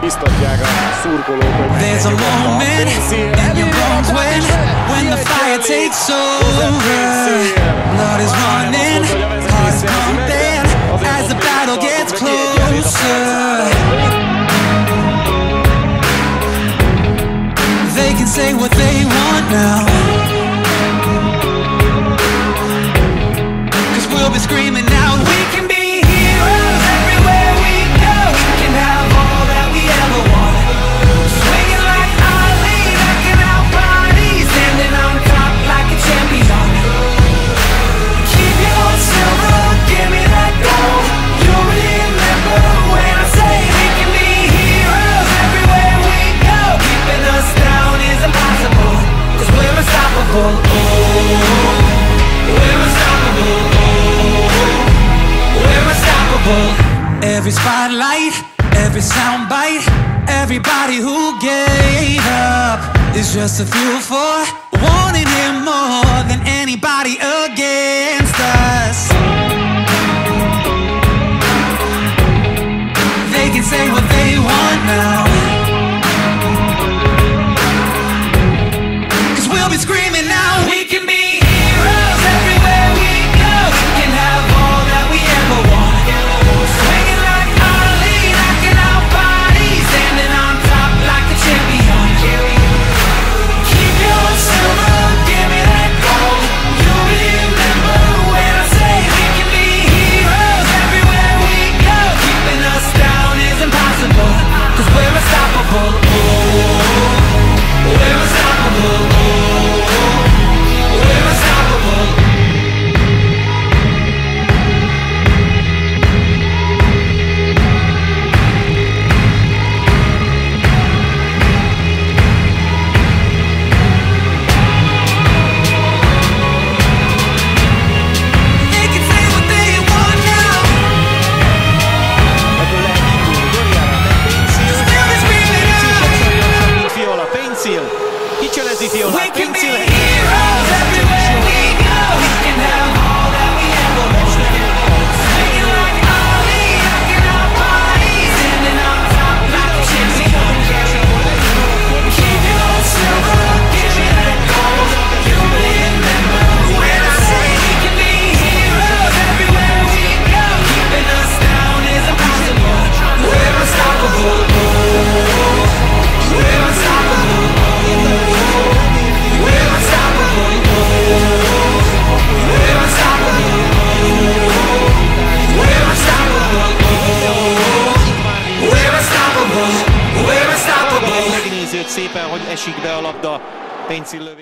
biztatják a szurkolókat. There's a moment in your bones when, when the fire takes over. Blood is running, heart's pumping, as the battle gets closer. They can say what they want now. Cause we'll be screaming now. unstoppable. Oh, we're unstoppable. Oh, we're unstoppable. Every spotlight, every soundbite, everybody who gave up is just a fuel for wanting him more. Paintsil. Kicsi a lezíti, Paintsil. szépen, hogy esik be a labda Pénzillövé.